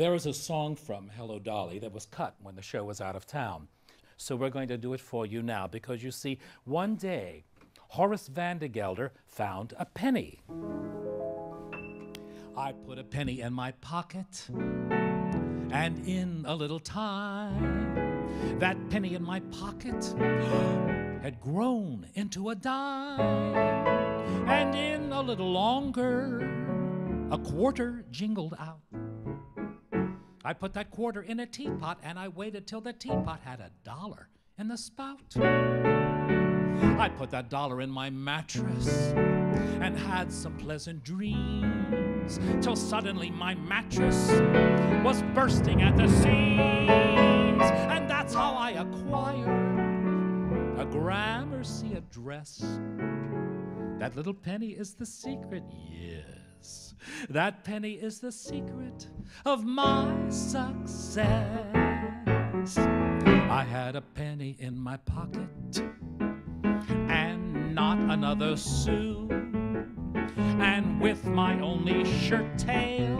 There is a song from Hello Dolly that was cut when the show was out of town. So we're going to do it for you now because you see, one day Horace Vandergelder found a penny. I put a penny in my pocket, and in a little time, that penny in my pocket had grown into a dime. And in a little longer, a quarter jingled out. I put that quarter in a teapot and I waited till the teapot had a dollar in the spout. I put that dollar in my mattress and had some pleasant dreams till suddenly my mattress was bursting at the seams. And that's how I acquired a Gramercy address. That little penny is the secret, yes. That penny is the secret of my success. I had a penny in my pocket and not another sou. And with my only shirt tail,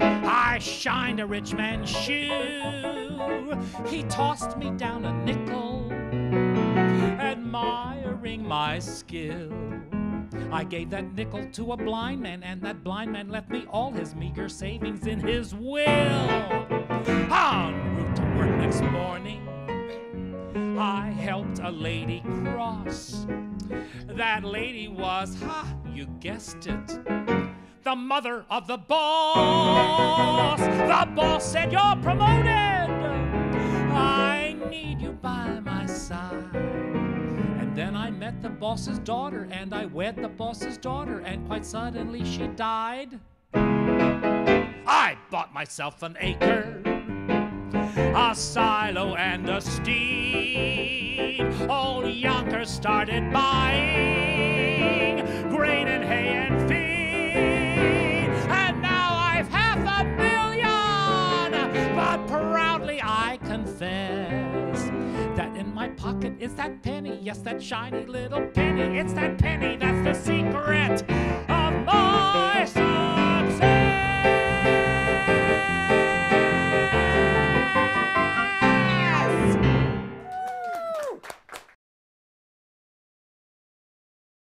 I shined a rich man's shoe. He tossed me down a nickel, admiring my skill. I gave that nickel to a blind man, and that blind man left me all his meager savings in his will. En route to work next morning, I helped a lady cross. That lady was, ha, you guessed it, the mother of the boss. The boss said, You're promoted. I need you by met the boss's daughter, and I wed the boss's daughter, and quite suddenly she died. I bought myself an acre, a silo, and a steed. Old Yonkers started buying pocket is that penny. Yes, that shiny little penny. It's that penny that's the secret of my.